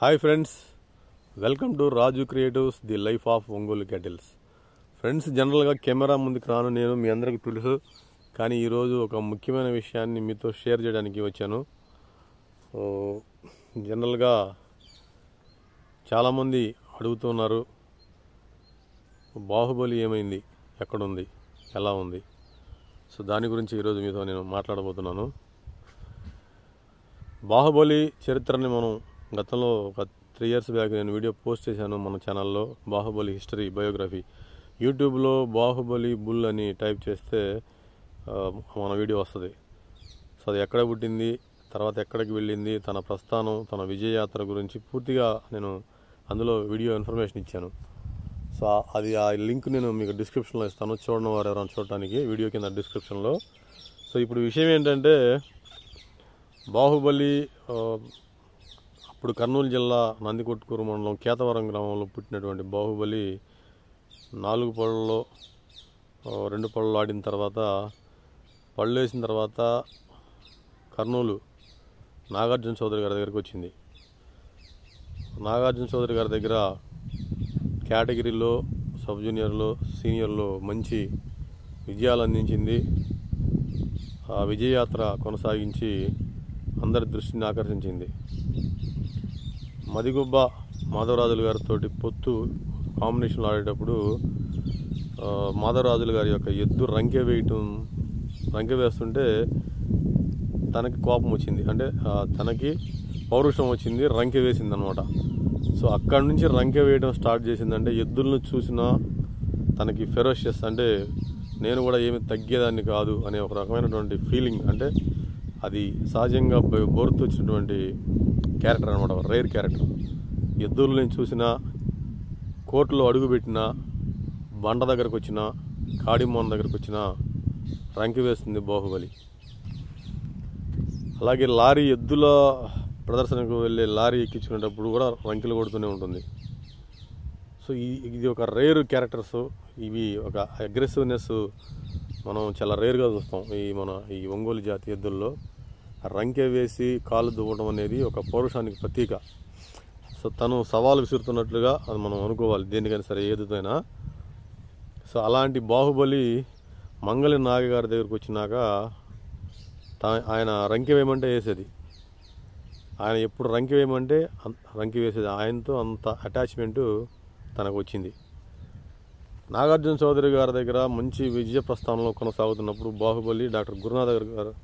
Hi friends welcome to Raju creatives the life of Ongole cattles friends జనరల్గా camera ముందుకు రాను నేను మీ అందరికీ తెలుసు కానీ ఈరోజు ఒక ముఖ్యమైన విషయాన్ని మీతో షేర్ చేయడానికి వచ్చాను జనరల్గా చాలామంది అడుగుతున్నారు బాహుబలి ఏమైంది ఎక్కడుంది ఎలా ఉంది సో దాని గురించి ఈరోజు మీతో నేను మాట్లాడబోతున్నాను బాహుబలి చరిత్రని మనం గతంలో ఒక త్రీ ఇయర్స్ బ్యాక్ నేను వీడియో పోస్ట్ చేశాను మన ఛానల్లో బాహుబలి హిస్టరీ బయోగ్రఫీ యూట్యూబ్లో బాహుబలి బుల్ అని టైప్ చేస్తే మన వీడియో వస్తుంది. సో అది ఎక్కడ పుట్టింది తర్వాత ఎక్కడికి వెళ్ళింది తన ప్రస్థానం తన విజయయాత్ర గురించి పూర్తిగా నేను అందులో వీడియో ఇన్ఫర్మేషన్ ఇచ్చాను. సో అది ఆ లింక్ నేను మీకు డిస్క్రిప్షన్లో ఇస్తాను. చూడడం వారు ఎవరైనా చూడటానికి వీడియో కింద డిస్క్రిప్షన్లో సో ఇప్పుడు విషయం ఏంటంటే బాహుబలి అప్పుడు కర్నూలు జిల్లా నందికొట్కూరు మండలం కేతవరం గ్రామంలో పుట్టినటువంటి బాహుబలి నాలుగు పళ్ళలో రెండు పళ్ళు ఆడిన తర్వాత పళ్ళు వేసిన తర్వాత కర్నూలు నాగార్జున చౌదరి గారి దగ్గరికి వచ్చింది. నాగార్జున చౌదరి గారి దగ్గర కేటగిరీలో సబ్ జూనియర్లో సీనియర్లో మంచి విజయాలు అందించింది. ఆ విజయయాత్ర కొనసాగించి అందరి దృష్టిని ఆకర్షించింది. మదిగుబ్బ మాధవరాజులు గారితో పొత్తు కాంబినేషన్లో ఆడేటప్పుడు మాధవరాజులు గారి యొక్క ఎద్దు రంకె వేయటం రంకె వేస్తుంటే తనకి కోపం వచ్చింది. అంటే తనకి పౌరుషం వచ్చింది రంకె వేసింది అనమాట సో అక్కడి నుంచి రంకె వేయడం స్టార్ట్ చేసిందంటే ఎద్దులను చూసినా తనకి ఫెరోషియస్ అంటే నేను కూడా ఏమి తగ్గేదాన్ని కాదు అనే ఒక రకమైనటువంటి ఫీలింగ్ అంటే అది సహజంగా బ- బోర్తు వచ్చినటువంటి క్యారెక్టర్ అనమాట రేర్ క్యారెక్టర్. ఎద్దులు నేను చూసినా కోర్టులో అడుగుపెట్టిన బండ దగ్గరకు వచ్చిన కాడిమోన్ దగ్గరకు వచ్చిన రంకి వేస్తుంది బాహుబలి. అలాగే లారీ ఎద్దుల ప్రదర్శనకు వెళ్ళే లారీ ఎక్కించుకునేటప్పుడు కూడా రంకిలు కొడుతూనే ఉంటుంది. సో ఈ ఇది ఒక రేర్ క్యారెక్టర్స్ ఇవి ఒక అగ్రెసివ్నెస్ మనం చాలా రేర్గా చూస్తాం ఈ మన ఈ ఒంగోలు జాతి ఎద్దుల్లో. రంకె వేసి కాలు దువ్వడం అనేది ఒక పౌరుషానికి ప్రతీక. సో తను సవాలు విసురుతున్నట్లుగా అది మనం అనుకోవాలి దేనికైనా సరే ఏదితోనైనా సో అలాంటి బాహుబలి మంగళి నాగగారి దగ్గరకు దగ్గరికి వచ్చినాక తా- ఆయన రంకి వేయమంటే వేసేది. ఆయన ఎప్పుడు రంకి వేయమంటే రంకి వేసేది. ఆయనతో అంత అటాచ్మెంటు తనకు వచ్చింది నాగార్జున చౌదరి గారి దగ్గర మంచి విజయ ప్రస్థానంలో కొనసాగుతున్నప్పుడు బాహుబలి డాక్టర్ గురునాథ్ గారు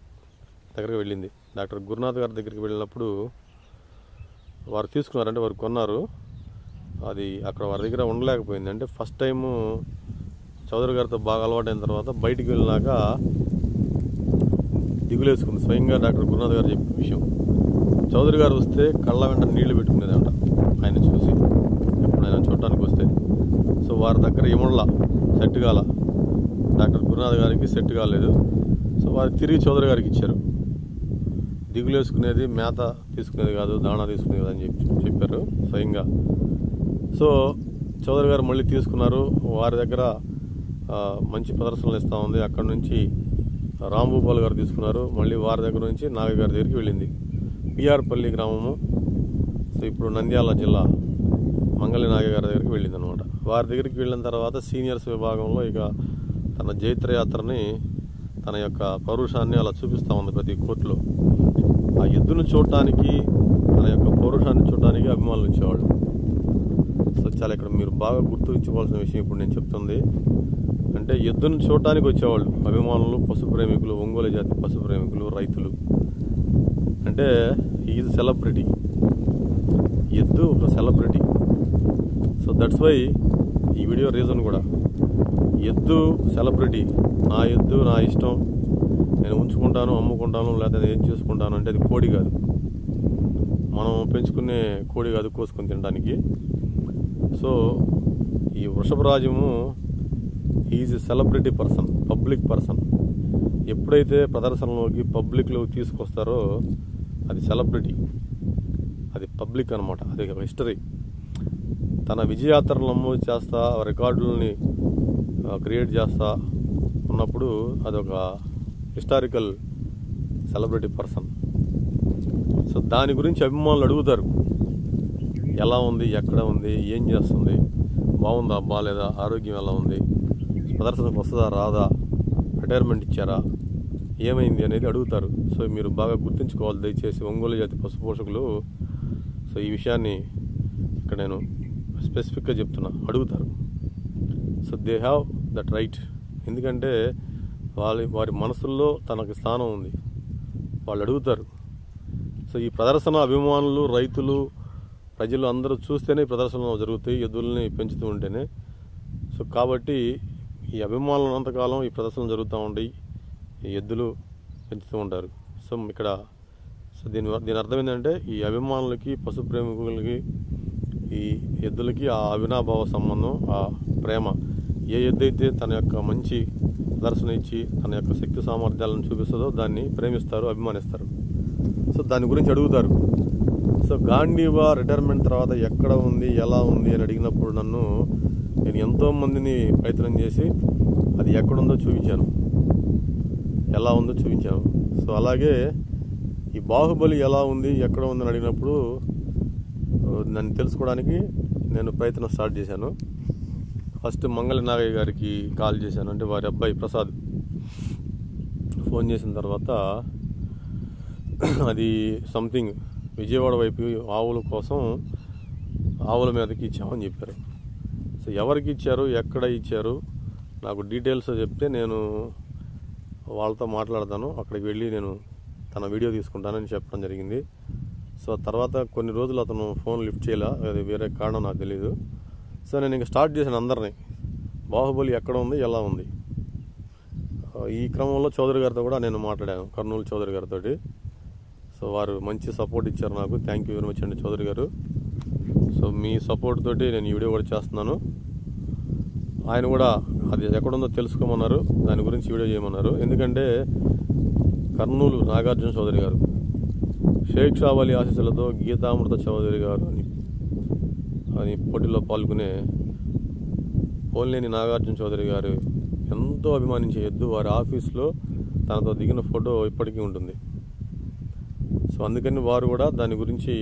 దగ్గరికి వెళ్ళింది. డాక్టర్ గురునాథ్ గారి దగ్గరికి వెళ్ళినప్పుడు వారు తీసుకున్నారంటే వారు కొన్నారు. అది అక్కడ వారి దగ్గర ఉండలేకపోయింది. అంటే ఫస్ట్ టైము చౌదరి గారితో బాగా అలవాటైన తర్వాత బయటికి వెళ్ళినాక దిగులేసుకుంది. స్వయంగా డాక్టర్ గురునాథ్ గారు చెప్పిన విషయం. చౌదరి గారు వస్తే కళ్ళ వెంట నీళ్ళు పెట్టుకునేదంట ఆయన చూసి. ఎప్పుడు ఆయన చూడటానికి వస్తే. సో వారి దగ్గర ఏముండలా సెట్ కాల. డాక్టర్ గురునాథ్ గారికి సెట్ కాలేదు. సో వారు తిరిగి చౌదరి గారికి ఇచ్చారు. దిగులేసుకునేది మేత తీసుకునేది కాదు దాణా తీసుకునేది అని చెప్పి చెప్పారు స్వయంగా. సో చౌదరి గారు మళ్ళీ తీసుకున్నారు. వారి దగ్గర మంచి ప్రదర్శనలు ఇస్తూ ఉంది. అక్కడ నుంచి రాంభూపాల్ గారు తీసుకున్నారు. మళ్ళీ వారి దగ్గర నుంచి నాగ గారి దగ్గరికి వెళ్ళింది. పిఆర్పల్లి గ్రామము. సో ఇప్పుడు నంద్యాల జిల్లా మంగళి నాగ గారి దగ్గరికి వెళ్ళింది అనమాట వారి దగ్గరికి వెళ్ళిన తర్వాత సీనియర్స్ విభాగంలో ఇక తన జైత్రయాత్రని తన యొక్క పౌరుషాన్ని అలా చూపిస్తూ ఉంది ప్రతి కోర్టులో. ఆ ఎద్దును చూడటానికి తన యొక్క పౌరుషాన్ని చూడటానికి అభిమానులు ఇచ్చేవాళ్ళు సో చాలా ఇక్కడ మీరు బాగా గుర్తుంచుకోవాల్సిన విషయం ఇప్పుడు నేను చెప్తుంది. అంటే ఎద్దును చూడటానికి వచ్చేవాళ్ళు అభిమానులు పశు ప్రేమికులు ఒంగోలు జాతి పశు ప్రేమికులు రైతులు. అంటే ఈజ్ సెలబ్రిటీ ఎద్దు ఒక సెలబ్రిటీ సో దట్స్ వై ఈ వీడియో రీజన్ కూడా. ఎద్దు సెలబ్రిటీ. నా ఎద్దు నా ఇష్టం. నేను ఉంచుకుంటాను అమ్ముకుంటాను లేదా ఏం చేసుకుంటాను అంటే అది కోడి కాదు. మనం పెంచుకునే కోడి కాదు కోసుకొని తినడానికి. సో ఈ వృషభరాజము is celebrity person public person. ఎప్పుడైతే ప్రదర్శనలోకి పబ్లిక్లోకి తీసుకొస్తారో అది సెలబ్రిటీ. అది పబ్లిక్ అనమాట అది ఒక హిస్టరీ. తన విజయాత్రలు నమోదు చేస్తా రికార్డులని క్రియేట్ చేస్తా ఉన్నప్పుడు అదొక హిస్టారికల్ సెలబ్రిటీ పర్సన్. సో దాని గురించి అభిమానులు అడుగుతారు. ఎలా ఉంది? ఎక్కడ ఉంది? ఏం చేస్తుంది? బాగుందా? బాగాలేదా ఆరోగ్యం ఎలా ఉంది? ప్రదర్శనకు వస్తుందా? రాదా? రిటైర్మెంట్ ఇచ్చారా? ఏమైంది అనేది అడుగుతారు. సో మీరు బాగా గుర్తుంచుకోవాలి. దయచేసి ఒంగోలు జాతి పశు పోషకులు సో ఈ విషయాన్ని ఇక్కడ నేను స్పెసిఫిక్గా చెప్తున్నా. అడుగుతారు. So they have that right ఎందుకంటే వాళ్ళ వారి మనసుల్లో తనకి స్థానం ఉంది. వాళ్ళు అడుగుతారు. సో ఈ ప్రదర్శన అభిమానులు రైతులు ప్రజలు అందరూ చూస్తేనే ప్రదర్శనలు జరుగుతాయి ఎద్దుల్ని పెంచుతూ ఉంటేనే. సో కాబట్టి ఈ అభిమానులు ఉన్నంతకాలం ఈ ప్రదర్శనలు జరుగుతూ ఉంటాయి ఈ ఎద్దులు పెంచుతూ ఉంటారు. సో ఇక్కడ సో దీని దీని అర్థం ఏంటంటే ఈ అభిమానులకి పశు ప్రేమికులకి ఈ ఎద్దులకి ఆ అవినాభావ సంబంధం ఆ ప్రేమ. ఏ ఎద్దైతే తన యొక్క మంచి ప్రదర్శన ఇచ్చి తన యొక్క శక్తి సామర్థ్యాలను చూపిస్తుందో దాన్ని ప్రేమిస్తారు అభిమానిస్తారు. సో దాని గురించి అడుగుతారు. సో గాంధీవా రిటైర్మెంట్ తర్వాత ఎక్కడ ఉంది ఎలా ఉంది అని అడిగినప్పుడు నన్ను నేను ఎంతో మందిని ప్రయత్నం చేసి అది ఎక్కడుందో చూపించాను. ఎలా ఉందో చూపించాను. సో అలాగే ఈ బాహుబలి ఎలా ఉంది ఎక్కడ ఉందని అడిగినప్పుడు నన్ను తెలుసుకోవడానికి నేను ప్రయత్నం స్టార్ట్ చేశాను. ఫస్ట్ మంగళ నాగయ్య గారికి కాల్ చేశాను. అంటే వారి అబ్బాయి ప్రసాద్ ఫోన్ చేసిన తర్వాత అది సంథింగ్ విజయవాడ వైపు ఆవుల కోసం ఆవుల మీదకి ఇచ్చామని చెప్పారు. సో ఎవరికి ఇచ్చారు ఎక్కడ ఇచ్చారు నాకు డీటెయిల్స్ చెప్తే నేను వాళ్ళతో మాట్లాడతాను. అక్కడికి వెళ్ళి నేను తన వీడియో తీసుకుంటానని చెప్పడం జరిగింది. సో తర్వాత కొన్ని రోజులు అతను ఫోన్ లిఫ్ట్ చేయలే అది వేరే కారణం నాకు తెలియదు సో నేను ఇంకా స్టార్ట్ చేశాను అందరినీ. బాహుబలి ఎక్కడ ఉంది ఎలా ఉంది? ఈ క్రమంలో చౌదరి గారితో కూడా నేను మాట్లాడాను కర్నూలు చౌదరి గారితో సో వారు మంచి సపోర్ట్ ఇచ్చారు నాకు. థ్యాంక్ యూ వెరీ మచ్ అండి చౌదరి గారు. సో మీ సపోర్ట్ తోటి నేను ఈ వీడియో కూడా చేస్తున్నాను. ఆయన కూడా అది ఎక్కడుందో తెలుసుకోమన్నారు దాని గురించి వీడియో చేయమన్నారు. ఎందుకంటే కర్నూలు నాగార్జున చౌదరి గారు షేక్ షాబ్ అలీ ఆశీస్సులతో గీతామృత చౌదరి గారు అని అని పోటీలో పాల్గొనే పోలినేని నాగార్జున చౌదరి గారు ఎంతో అభిమానించే ఎద్దు వారి ఆఫీస్లో తనతో దిగిన ఫోటో ఇప్పటికీ ఉంటుంది. సో అందుకని వారు కూడా దాని గురించి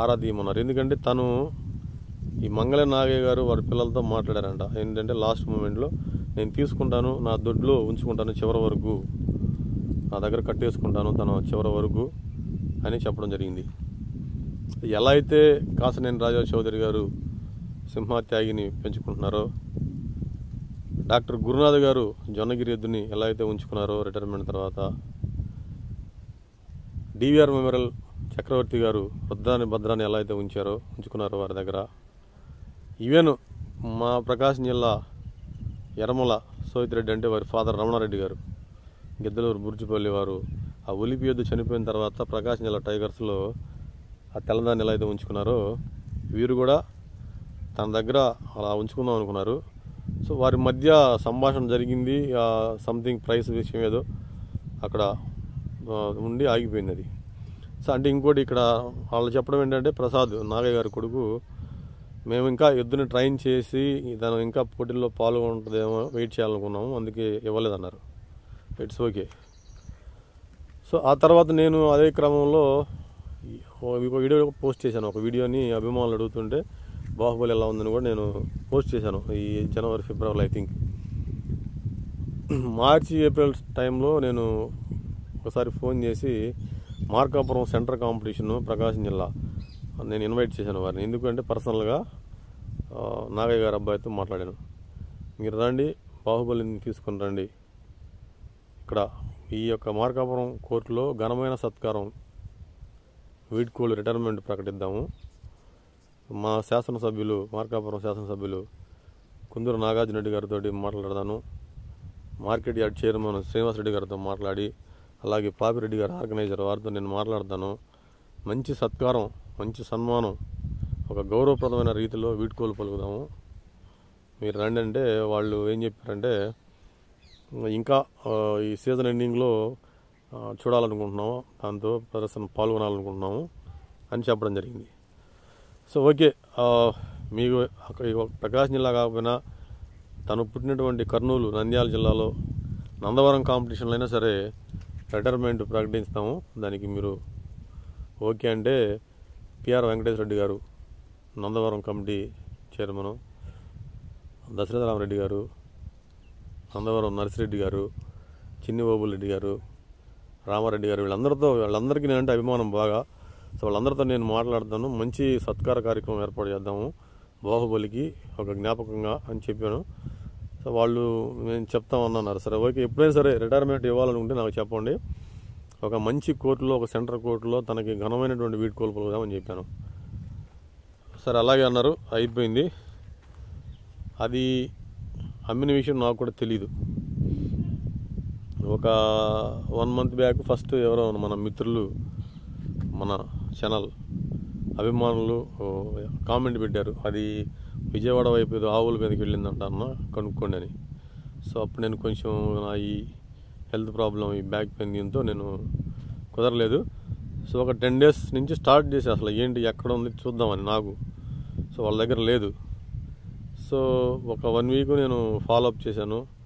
ఆరా తీయమన్నారు ఎందుకంటే తను ఈ మంగళ నాగయ్య గారు వారి పిల్లలతో మాట్లాడారంట. ఏంటంటే లాస్ట్ మూమెంట్లో నేను తీసుకుంటాను నా దొడ్లో ఉంచుకుంటాను చివరి వరకు నా దగ్గర కట్టేసుకుంటాను తన చివరి వరకు అని చెప్పడం జరిగింది. ఎలా అయితే కాసనేని రాజా చౌదరి గారు సింహత్యాగిని పెంచుకుంటున్నారో డాక్టర్ గురునాథ్ గారు జొన్నగిరి ఎద్దుని ఎలా అయితే ఉంచుకున్నారో రిటైర్మెంట్ తర్వాత డివిఆర్ మెమోరియల్ చక్రవర్తి గారు వృద్ధాన్ని భద్రాన్ని ఎలా అయితే ఉంచారో ఉంచుకున్నారో వారి దగ్గర. ఈవెన్ మా ప్రకాశం జిల్లా ఎరమల సోయితిరెడ్డి అంటే వారి ఫాదర్ రమణారెడ్డి గారు గిద్దలూరు బుర్జిపల్లి వారు ఆ ఒలిపి ఎద్దు చనిపోయిన తర్వాత ప్రకాశం జిల్లా టైగర్స్లో ఆ తెల్లదాన్ని ఎలా అయితే ఉంచుకున్నారో వీరు కూడా తన దగ్గర అలా ఉంచుకుందాం అనుకున్నారు. సో వారి మధ్య సంభాషణ జరిగింది. సంథింగ్ ప్రైస్ విషయం ఏదో అక్కడ ఉండి ఆగిపోయింది అది. సో అంటే ఇంకోటి ఇక్కడ వాళ్ళు చెప్పడం ఏంటంటే ప్రసాద్ నాగయ్య గారి కొడుకు మేము ఇంకా ఎద్దుని ట్రైన్ చేసి తను ఇంకా పోటీల్లో పాల్గొంటుందేమో వెయిట్ చేయాలనుకున్నాము. అందుకే ఇవ్వలేదన్నారు. ఇట్స్ ఓకే సో ఆ తర్వాత నేను అదే క్రమంలో వీడియో పోస్ట్ చేశాను. ఒక వీడియోని అభిమానులు అడుగుతుంటే బాహుబలి ఎలా ఉందని కూడా నేను పోస్ట్ చేశాను ఈ జనవరి ఫిబ్రవరి ఐ థింక్. మార్చి ఏప్రిల్ టైంలో నేను ఒకసారి ఫోన్ చేసి మార్కాపురం సెంటర్ కాంపిటీషన్ ప్రకాశం జిల్లా నేను ఇన్వైట్ చేశాను వారిని. ఎందుకంటే పర్సనల్గా నాగయ్య గారి అబ్బాయితో మాట్లాడాను. మీరు రండి బాహుబలిని తీసుకొని రండి. ఇక్కడ ఈ యొక్క మార్కాపురం కోర్టులో ఘనమైన సత్కారం వీడ్కోలు రిటైర్మెంట్ ప్రకటిద్దాము. మా శాసనసభ్యులు మార్కాపురం శాసనసభ్యులు కుందూరు నాగార్జున రెడ్డి గారితో మాట్లాడతాను. Market yard chairman Srinivas Reddy గారితో మాట్లాడి అలాగే పాపిరెడ్డి గారు ఆర్గనైజర్ వారితో నేను మాట్లాడతాను. మంచి సత్కారం మంచి సన్మానం ఒక గౌరవప్రదమైన రీతిలో వీడ్కోలు పలుకుదాము. మీరు రండి అంటే వాళ్ళు ఏం చెప్పారంటే ఇంకా ఈ సీజన్ ఎండింగ్లో చూడాలనుకుంటున్నాము. దాంతో ప్రదర్శన పాల్గొనాలనుకుంటున్నాము అని చెప్పడం జరిగింది. So okay. మీకు ప్రకాశం జిల్లా కాకపోయినా తను పుట్టినటువంటి కర్నూలు నంద్యాల జిల్లాలో నందవరం కాంపిటీషన్లో అయినా సరే రిటైర్మెంట్ ప్రకటిస్తాము. దానికి మీరు ఓకే అంటే పిఆర్ వెంకటేశ్వర రెడ్డి గారు నందవరం కమిటీ చైర్మన్ దశరథరామరెడ్డి గారు నందవరం నర్సిరెడ్డి గారు చిన్ని బాబుల్ రెడ్డి గారు రామారెడ్డి గారు వీళ్ళందరితో వీళ్ళందరికీ నేనంటే అభిమానం బాగా. సో వాళ్ళందరితో నేను మాట్లాడతాను. మంచి సత్కార కార్యక్రమం ఏర్పాటు చేద్దాము. బాహుబలికి ఒక జ్ఞాపకంగా అని చెప్పాను. సో వాళ్ళు నేను చెప్తామన్నారు సరే ఓకే. ఎప్పుడైనా సరే రిటైర్మెంట్ ఇవ్వాలనుకుంటే నాకు చెప్పండి. ఒక మంచి కోర్టులో ఒక సెంటర్ కోర్టులో తనకి ఘనమైనటువంటి వీడ్కోలు పలుకుదామని చెప్పాను. సరే అలాగే అన్నారు. అయిపోయింది. అది అమ్మిన విషయం నాకు కూడా తెలియదు ఒక వన్ మంత్ బ్యాక్ ఫస్ట్ ఎవరో మన మిత్రులు మన ఛానల్ అభిమానులు కామెంట్ పెట్టారు. అది విజయవాడ వైపు ఏదో ఆవుల మీదకి వెళ్ళిందంట అన్న కనుక్కోండి అని. సో అప్పుడు నేను కొంచెం నా ఈ హెల్త్ ప్రాబ్లం ఈ బ్యాక్ పెయిన్ దీంతో నేను కుదరలేదు. సో ఒక టెన్ డేస్ నుంచి స్టార్ట్ చేసి అసలు ఏంటి ఎక్కడ ఉంది చూద్దామని నాకు. సో వాళ్ళ దగ్గర లేదు. సో ఒక వన్ వీక్ నేను ఫాలోఅప్ చేశాను.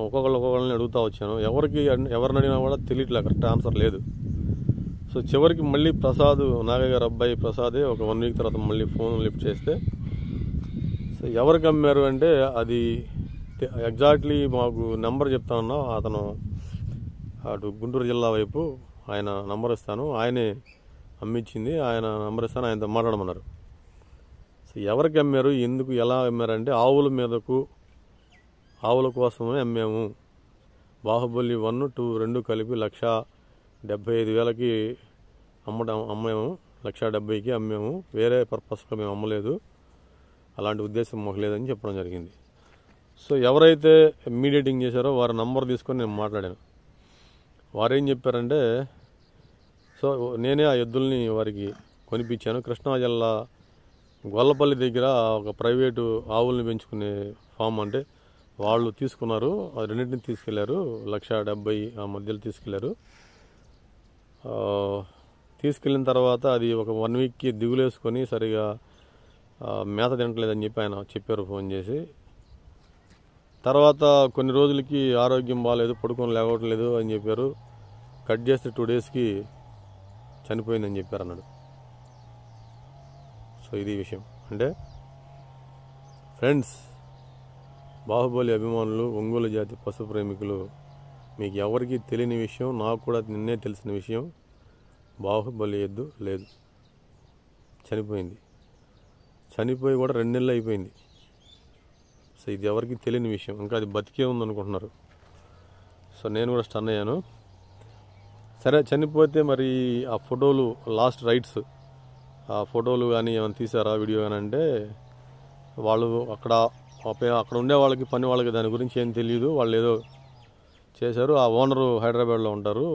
ఒక్కొక్కళ్ళు ఒక్కొక్కళ్ళని అడుగుతూ వచ్చాను. ఎవరికి ఎవరిని అడిగినా కూడా తెలియట్లే కరెక్ట్ ఆన్సర్ లేదు. సో చివరికి మళ్ళీ ప్రసాద్ నాగయ్య గారు అబ్బాయి ప్రసాదే ఒక వన్ వీక్ తర్వాత మళ్ళీ ఫోన్ లిఫ్ట్ చేస్తే సో ఎవరికి అమ్మారు? అంటే అది ఎగ్జాక్ట్లీ మాకు నెంబర్ చెప్తానన్నా అతను అటు గుంటూరు జిల్లా వైపు ఆయన నంబర్ ఇస్తాను. ఆయనే అమ్మిచ్చింది ఆయన నంబర్ ఇస్తాను ఆయనతో మాట్లాడమన్నారు. సో ఎవరికి అమ్మారు? ఎందుకు? ఎలా అమ్మారంటే ఆవుల మీదకు ఆవుల కోసమే అమ్మాము. బాహుబలి వన్ టూ రెండు కలిపి లక్ష డెబ్బై ఐదు వేలకి అమ్మడం అమ్మాము. లక్ష డెబ్బైకి అమ్మాము. వేరే పర్పస్గా మేము అమ్మలేదు. అలాంటి ఉద్దేశం మాకు లేదని చెప్పడం జరిగింది. సో ఎవరైతే మీడియేటింగ్ చేశారో వారి నంబర్ తీసుకొని నేను మాట్లాడాను. వారేం చెప్పారంటే సో నేనే ఆ ఎద్దుల్ని వారికి కొనిపించాను. కృష్ణా జిల్లా గొల్లపల్లి దగ్గర ఒక ప్రైవేటు ఆవుల్ని పెంచుకునే ఫామ్ అంటే వాళ్ళు తీసుకున్నారు రెండింటిని తీసుకెళ్ళారు. లక్ష డెబ్బై ఆ మధ్యలో తీసుకెళ్ళారు. తీసుకెళ్ళిన తర్వాత అది ఒక వన్ వీక్కి దిగులేసుకొని సరిగా మేత తినట్లేదని చెప్పి ఆయన చెప్పారు ఫోన్ చేసి. తర్వాత కొన్ని రోజులకి ఆరోగ్యం బాగాలేదు పడుకొని లేవట్లేదు అని చెప్పారు. కట్ చేస్తే టూ డేస్కి చనిపోయిందని చెప్పారు అన్నాడు. సో ఇది విషయం. అంటే ఫ్రెండ్స్ బాహుబలి అభిమానులు ఒంగోలు జాతి పశు ప్రేమికులు మీకు ఎవరికీ తెలియని విషయం నాకు కూడా నిన్నే తెలిసిన విషయం బాహుబలి ఎద్దు లేదు. చనిపోయింది. చనిపోయి కూడా రెండు నెలలు అయిపోయింది. సో ఇది ఎవరికి తెలియని విషయం. ఇంకా అది బతికే ఉందనుకుంటున్నారు. సో నేను కూడా స్టన్ అయ్యాను. సరే చనిపోతే మరి ఆ ఫోటోలు లాస్ట్ రైట్స్ ఆ ఫోటోలు కానీ ఏమైనా తీసారా వీడియో కానీ అంటే వాళ్ళు అక్కడ అక్కడ ఉండే వాళ్ళకి పని వాళ్ళకి దాని గురించి ఏం తెలియదు వాళ్ళు ఏదో చేశారు. ఆ ఓనరు హైదరాబాద్లో ఉంటారు.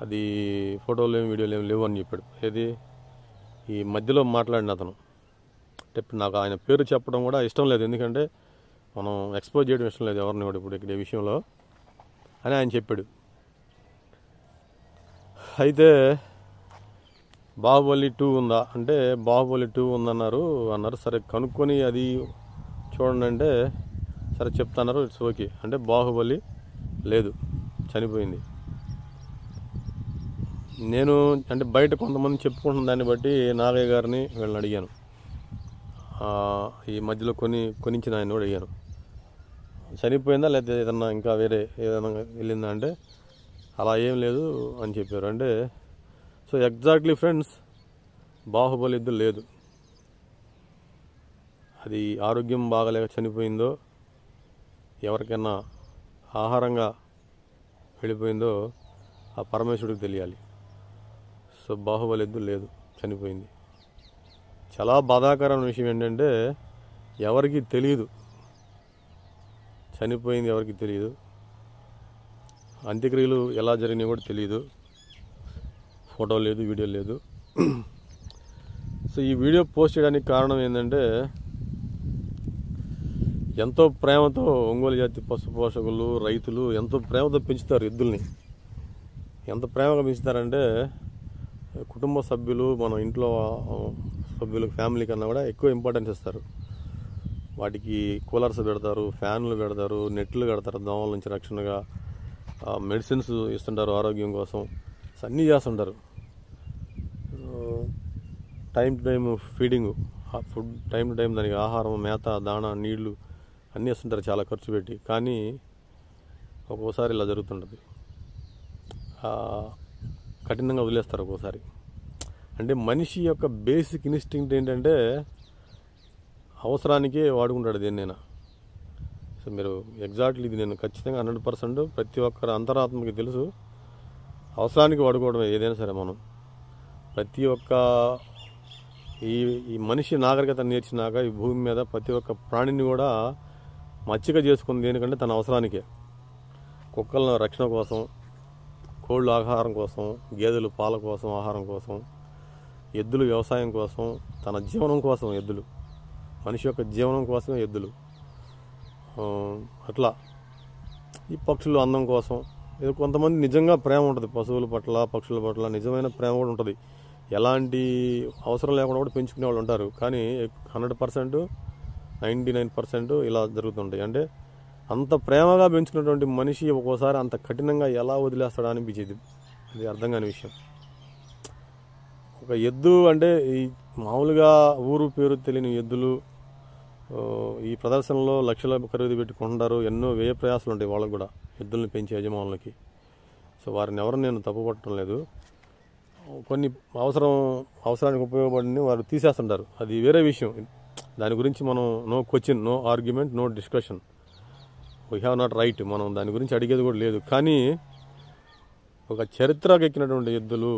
అది ఫోటోలు ఏం వీడియోలు ఏం లేవు అని చెప్పాడు. ఏది? ఈ మధ్యలో మాట్లాడిన అతను. అంటే నాకు ఆయన పేరు చెప్పడం కూడా ఇష్టం లేదు. ఎందుకంటే మనం ఎక్స్పోజ్ చేయడం ఇష్టం లేదు ఎవరిని కూడా ఇప్పుడు ఇక్కడ ఈ విషయంలో అని ఆయన చెప్పాడు. అయితే బాహుబలి టూ ఉందా? అంటే బాహుబలి టూ ఉందన్నారు. అన్నారు సరే కనుక్కొని అది చూడండి అంటే సరే చెప్తున్నారు ఇట్స్ ఓకే అంటే బాహుబలి లేదు చనిపోయింది. నేను అంటే బయట కొంతమంది చెప్పుకుంటున్న దాన్ని బట్టి నాగయ్య గారిని వీళ్ళని అడిగాను. ఈ మధ్యలో కొని కొనించిన ఆయన కూడా అడిగాను. చనిపోయిందా లేకపోతే ఏదన్నా ఇంకా వేరే ఏదైనా వెళ్ళిందా అంటే అలా ఏం లేదు అని చెప్పారు. అంటే సో ఎగ్జాక్ట్లీ ఫ్రెండ్స్ బాహుబలి ఇద్దరు లేదు. అది ఆరోగ్యం బాగలేక చనిపోయిందో ఎవరికైనా ఆహారంగా వెళ్ళిపోయిందో ఆ పరమేశ్వరుడికి తెలియాలి. సో బాహుబలి ఎద్దు లేదు చనిపోయింది. చాలా బాధాకరమైన విషయం ఏంటంటే ఎవరికి తెలియదు చనిపోయింది ఎవరికి తెలియదు అంత్యక్రియలు ఎలా జరిగినాయి కూడా తెలియదు ఫోటో లేదు వీడియో లేదు. సో ఈ వీడియో పోస్ట్ చేయడానికి కారణం ఏంటంటే ఎంతో ప్రేమతో ఒంగోలు జాతి పశు పోషకులు రైతులు ఎంతో ప్రేమతో పెంచుతారు ఎద్దుల్ని. ఎంత ప్రేమగా పెంచుతారంటే కుటుంబ సభ్యులు మన ఇంట్లో సభ్యులు ఫ్యామిలీ కన్నా కూడా ఎక్కువ ఇంపార్టెన్స్ ఇస్తారు. వాటికి కూలర్స్ పెడతారు ఫ్యాన్లు పెడతారు నెట్లు కడతారు దోమల నుంచి రక్షణగా మెడిసిన్స్ ఇస్తుంటారు ఆరోగ్యం కోసం. అన్నీ చేస్తుంటారు. Time to time feeding food time to time దానికి ఆహారం మేత దాణ నీళ్ళు అన్నీ వస్తుంటారు చాలా ఖర్చు పెట్టి. కానీ ఒక్కోసారి ఇలా జరుగుతుంటుంది. కఠినంగా వదిలేస్తారు ఒక్కోసారి. అంటే మనిషి యొక్క బేసిక్ ఇన్స్టింక్ట్ ఏంటంటే అవసరానికే వాడుకుంటాడు దేన్నైనా. సో మీరు ఎగ్జాక్ట్లీ ఇది నేను ఖచ్చితంగా హండ్రెడ్ పర్సెంట్ ప్రతి ఒక్కరి అంతరాత్మకి తెలుసు. అవసరానికి వాడుకోవడమే ఏదైనా సరే మనం. ప్రతి ఒక్క ఈ ఈ మనిషి నాగరికత నేర్చినాక ఈ భూమి మీద ప్రతి ఒక్క ప్రాణిని కూడా మచ్చిక చేసుకుంది దేనికంటే తన అవసరానికే. కుక్కల రక్షణ కోసం కోళ్ళు ఆహారం కోసం గేదెలు పాల కోసం ఆహారం కోసం ఎద్దులు వ్యవసాయం కోసం తన జీవనం కోసం ఎద్దులు. మనిషి యొక్క జీవనం కోసమే ఎద్దులు. అట్లా. ఈ పక్షులు అందం కోసం. ఇది కొంతమంది నిజంగా ప్రేమ ఉంటుంది. పశువుల పట్ల పక్షుల పట్ల నిజమైన ప్రేమ కూడా ఉంటుంది. ఎలాంటి అవసరం లేకుండా కూడా పెంచుకునే వాళ్ళు ఉంటారు. కానీ hundred percent ninety nine percent ఇలా జరుగుతుంటాయి. అంటే అంత ప్రేమగా పెంచుకున్నటువంటి మనిషి ఒక్కోసారి అంత కఠినంగా ఎలా వదిలేస్తాడా అనిపించేది. అది అర్థం కాని విషయం. ఒక ఎద్దు అంటే ఈ మామూలుగా ఊరు పేరు తెలియని ఎద్దులు ఈ ప్రదర్శనలో లక్షల ఖరీదు పెట్టుకుంటారు ఎన్నో వ్యయ ప్రయాసాలు ఉంటాయి వాళ్ళకు కూడా ఎద్దుల్ని పెంచే యజమానులకి. సో వారిని ఎవరు నేను తప్పు పట్టడం లేదు. కొన్ని అవసరం అవసరానికి ఉపయోగపడి వారు తీసేస్తుంటారు. అది వేరే విషయం. దాని గురించి మనం no question no argument no discussion we have not right మనం దాని గురించి అడిగేది కూడా లేదు. కానీ ఒక చరిత్రకు ఎక్కినటువంటి ఎద్దులు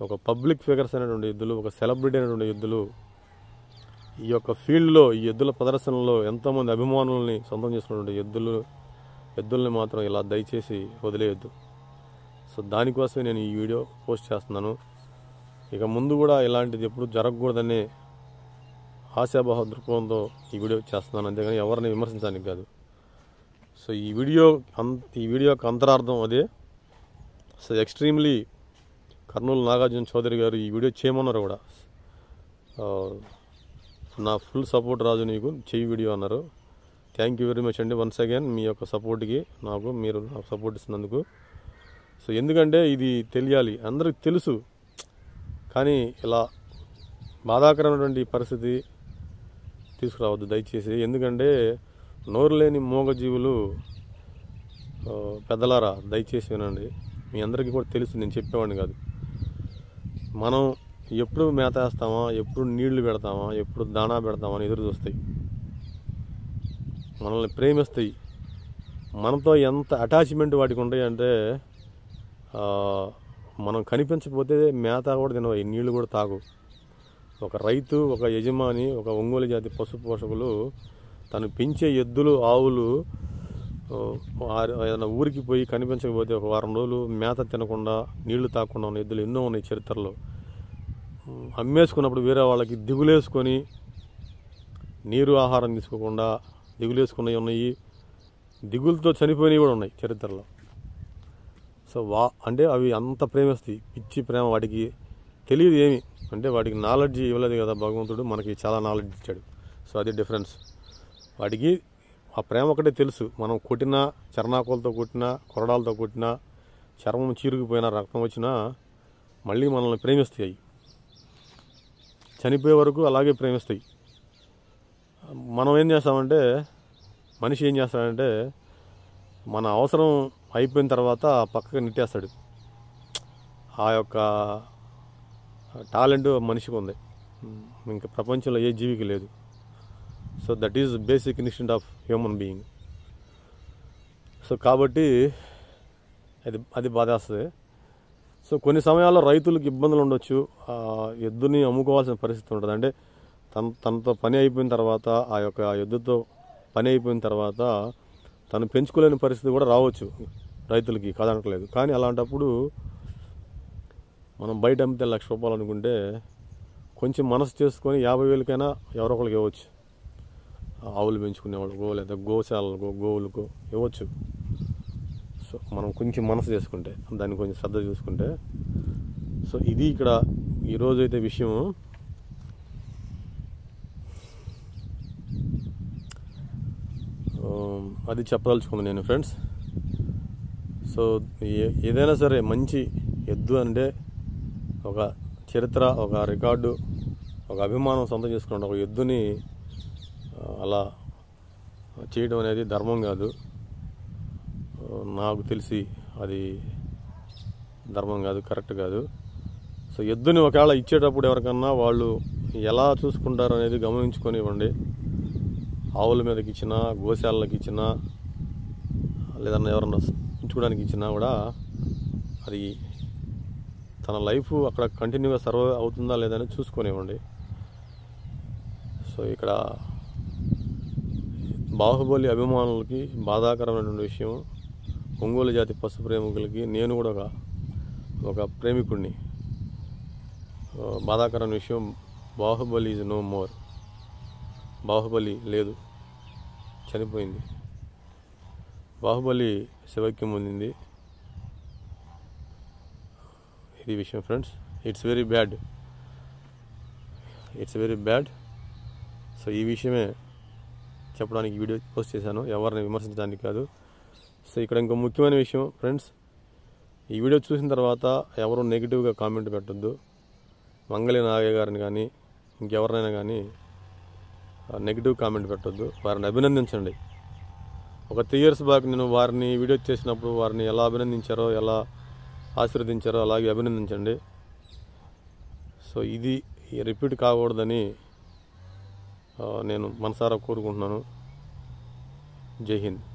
ఒక పబ్లిక్ ఫిగర్స్ అయినటువంటి ఎద్దులు ఒక సెలబ్రిటీ అయినటువంటి ఎద్దులు ఈ యొక్క ఫీల్డ్లో ఈ ఎద్దుల ప్రదర్శనలో ఎంతోమంది అభిమానుల్ని సొంతం చేసుకున్నటువంటి ఎద్దులు ఎద్దుల్ని మాత్రం ఇలా దయచేసి వదిలేయద్దు. సో దానికోసమే నేను ఈ వీడియో పోస్ట్ చేస్తున్నాను. ఇక ముందు కూడా ఇలాంటిది ఎప్పుడు జరగకూడదనే ఆశాభావ దృక్పథంతో ఈ వీడియో చేస్తున్నాను. అంతేగాని ఎవరిని విమర్శించడానికి కాదు. సో ఈ వీడియో అం- ఈ వీడియో యొక్క అంతరార్థం అదే. సో ఎక్స్ట్రీమ్లీ కర్నూలు నాగార్జున చౌదరి గారు ఈ వీడియో చేయమన్నారు కూడా. నా ఫుల్ సపోర్ట్ రాజు నీకు చెయ్యి వీడియో అన్నారు. థ్యాంక్ యూ వెరీ మచ్ అండి. వన్స్ అగైన్ మీ యొక్క సపోర్ట్కి నాకు మీరు నాకు సపోర్ట్ ఇస్తున్నందుకు. సో ఎందుకంటే ఇది తెలియాలి. అందరికి తెలుసు. కానీ ఇలా బాధాకరమైనటువంటి పరిస్థితి తీసుకురావద్దు దయచేసి. ఎందుకంటే నోరు లేని మూగజీవులు పెద్దలారా దయచేసి వినండి. మీ అందరికీ కూడా తెలుసు నేను చెప్పేవాడిని కాదు. మనం ఎప్పుడు మేత వేస్తామా ఎప్పుడు నీళ్ళు పెడతామా ఎప్పుడు దాణా పెడతామా అని ఎదురు చూస్తాయి. మనల్ని ప్రేమిస్తాయి. మనతో ఎంత అటాచ్మెంట్ వాటికి ఉంటాయి అంటే మనం కనిపించకపోతే మేత కూడా తినవు నీళ్ళు నీళ్ళు కూడా తాగు ఒక రైతు ఒక యజమాని ఒక ఒంగోలు జాతి పశు పోషకులు తను పెంచే ఎద్దులు ఆవులు ఏదైనా ఊరికి పోయి కనిపించకపోతే ఒక వారం రోజులు మేత తినకుండా నీళ్ళు తాకుండా ఉన్న ఎద్దులు ఎన్నో ఉన్నాయి చరిత్రలో. అమ్మేసుకున్నప్పుడు వేరే వాళ్ళకి దిగులేసుకొని నీరు ఆహారం తీసుకోకుండా దిగులేసుకున్నవి ఉన్నాయి. దిగులతో చనిపోయినవి కూడా ఉన్నాయి చరిత్రలో. సో వా అంటే అవి అంత ప్రేమిస్తాయి పిచ్చి ప్రేమ వాటికి తెలియదు ఏమి. అంటే వాటికి నాలెడ్జ్ ఇవ్వలేదు కదా భగవంతుడు మనకి చాలా నాలెడ్జ్ ఇచ్చాడు. సో అది డిఫరెన్స్ వాటికి ఆ ప్రేమ ఒకటే తెలుసు. మనం కొట్టినా చరణాకులతో కొట్టినా కొరడాలతో కొట్టినా చర్మం చీరుకుపోయినా రక్తం వచ్చినా మళ్ళీ మనల్ని ప్రేమిస్తాయి. చనిపోయే వరకు అలాగే ప్రేమిస్తాయి. మనం ఏం చేస్తామంటే మనిషి ఏం చేస్తాడంటే మన అవసరం అయిపోయిన తర్వాత పక్కకు నెట్టేస్తాడు. ఆ యొక్క టాలెంట్ మనిషికి ఉంది. ఇంకా ప్రపంచంలో ఏ జీవికి లేదు. So that is basic instant of human being. So కాబట్టి అది అది బాధేస్తుంది. సో కొన్ని సమయాల్లో రైతులకు ఇబ్బందులు ఉండొచ్చు. ఆ ఎద్దుని అమ్ముకోవాల్సిన పరిస్థితి ఉంటుంది. అంటే తన తనతో పని అయిపోయిన తర్వాత ఆ యొక్క ఎద్దుతో పని అయిపోయిన తర్వాత తను పెంచుకోలేని పరిస్థితి కూడా రావచ్చు రైతులకి కాదనట్లేదు. కానీ అలాంటప్పుడు మనం బయట అమ్మితే లక్ష రూపాయలు అనుకుంటే కొంచెం మనసు చేసుకొని యాభై వేలకైనా ఎవరో ఒకరికి ఇవ్వచ్చు. ఆవులు పెంచుకునేవాళ్ళకో లేదా గోశాలకో గోవులకో ఇవ్వచ్చు. సో మనం కొంచెం మనసు చేసుకుంటే దాన్ని కొంచెం శ్రద్ధ చూసుకుంటే. సో ఇది ఇక్కడ ఈరోజు అయితే విషయం అది చెప్పదలుచుకున్నాను నేను ఫ్రెండ్స్. సో ఏ- ఏదైనా సరే మంచి ఎద్దు అంటే ఒక చరిత్ర ఒక రికార్డు ఒక అభిమానం సొంతం చేసుకున్నాడు ఒక ఎద్దుని అలా చేయడం అనేది ధర్మం కాదు. నాకు తెలిసి అది ధర్మం కాదు కరెక్ట్ కాదు. సో ఎద్దుని ఒకవేళ ఇచ్చేటప్పుడు ఎవరికన్నా వాళ్ళు ఎలా చూసుకుంటారు అనేది గమనించుకొని ఇవ్వండి. ఆవుల మీదకి ఇచ్చినా గోశాలకి ఇచ్చినా లేదన్నా ఎవరన్నా ఉంచుకోవడానికి ఇచ్చినా కూడా అది తన లైఫ్ అక్కడ కంటిన్యూగా సర్వ్ అవుతుందా లేదా అని సో ఇక్కడ బాహుబలి అభిమానులకి బాధాకరమైనటువంటి విషయం ఒంగోలు జాతి పశు ప్రేమికులకి నేను కూడా ఒక ఒక ప్రేమికుడిని బాధాకరమైన విషయం Baahubali is no more Baahubali లేదు. చనిపోయింది. బాహుబలి శివైక్యం పొందింది. ఇది విషయం friends it's very bad it's very bad so ఈ విషయమే చెప్పడానికి వీడియో పోస్ట్ చేశాను. ఎవరిని విమర్శించడానికి కాదు. సో ఇక్కడ ఇంకో ముఖ్యమైన విషయం ఫ్రెండ్స్ ఈ వీడియో చూసిన తర్వాత ఎవరు నెగిటివ్గా కామెంట్ పెట్టొద్దు. మంగళి నాగయ్య గారిని కానీ ఇంకెవరినైనా కానీ నెగిటివ్ కామెంట్ పెట్టొద్దు. వారిని అభినందించండి. ఒక త్రీ ఇయర్స్ బ్యాక్ నేను వారిని వీడియో చేసినప్పుడు వారిని ఎలా అభినందించారో ఎలా ఆశీర్వదించారో అలాగే అభినందించండి. సో ఇది రిపీట్ కాకూడదని నేను మనసారా కోరుకుంటున్నాను. జై హింద్.